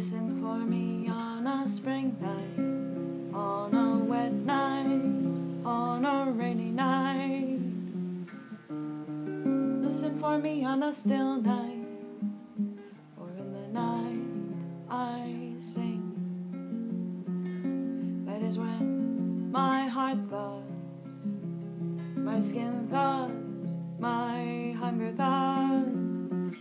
listen for me on a spring night, on a wet night, on a rainy night. Listen for me on a still night, or in the night I sing. That is when my heart thaws, my skin thaws, my hunger thaws.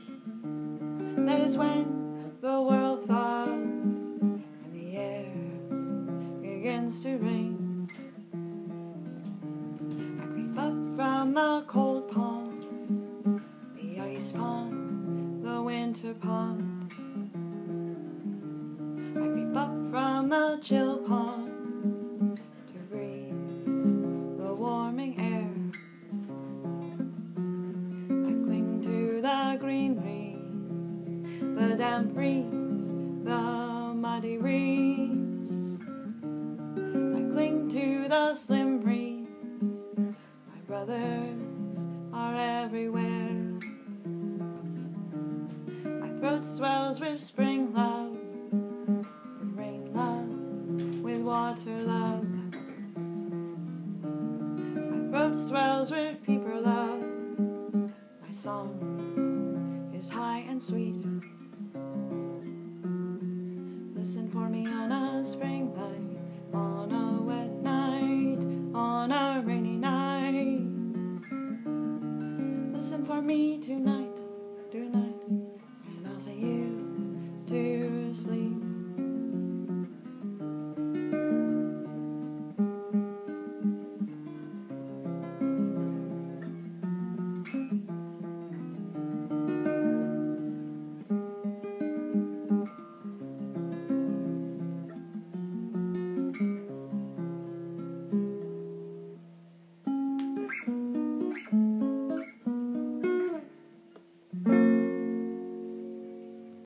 That is when the world thaws and the air begins to rain. I creep up from the cold pond, the ice pond, the winter pond. I creep up from the chill pond damp breeze, the muddy reeds. I cling to the slim reeds. My brothers are everywhere. My throat swells with spring love, with rain love, with water love. My throat swells with peeper love. My song is high and sweet. Listen for me on a spring.